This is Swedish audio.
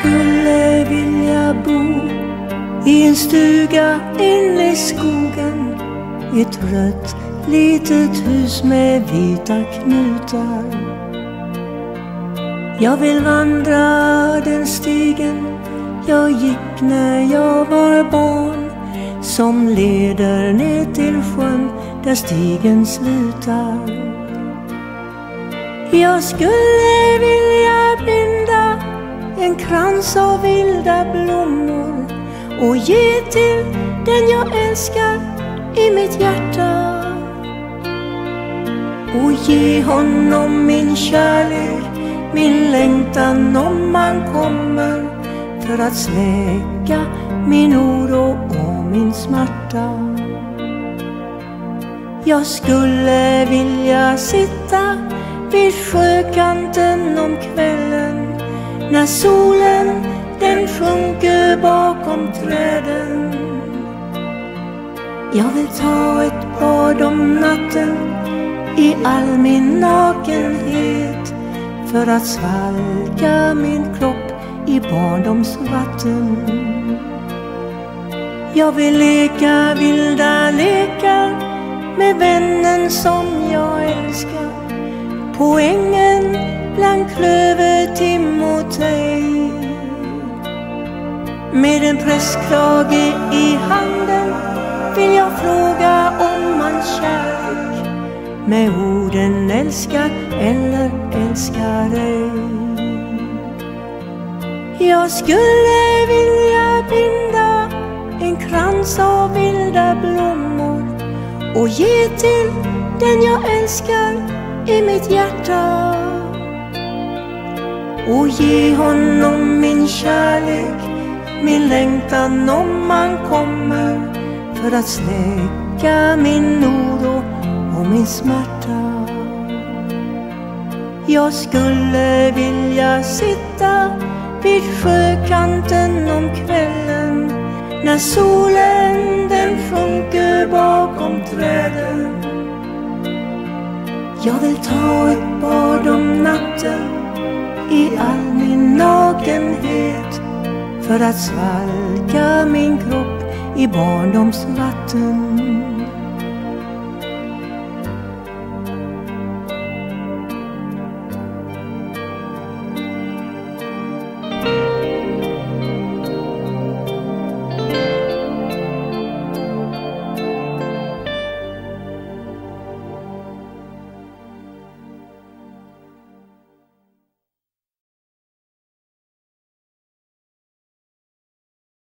skulle vilja bo i en stuga inne i skogen. Ett rött litet hus med vita knutar. Jag vill vandra den stigen jag gick när jag var barn som leder ner till sjön där stigen slutar. Jag skulle vilja bli en krans av vilda blommor och ge till den jag älskar i mitt hjärta. Och ge honom min kärlek, min längtan om han kommer för att släcka min oro och min smärta. Jag skulle vilja sitta vid sjökanten om kvällen när solen den sjunker bakom träden. Jag vill ta ett bad om natten i all min nakenhet för att svalka min kropp i barndomsvatten. Jag vill leka vilda lekar med vännen som jag älskar på ängen bland klöver, timotej. Med en prästkrage i handen vill jag fråga om hans kärlek med orden älskar eller älskar ej. Jag skulle vilja binda en krans av vilda blommor och ge till den jag älskar i mitt hjärta. Och ge honom min kärlek, min längtan om han kommer för att släcka min oro och min smärta. Jag skulle vilja sitta vid sjökanten om kvällen när solen den sjunker bakom träden. Jag vill ta ett bad om natten i all min nakenhet för att svalka min kropp i barndomsvatten.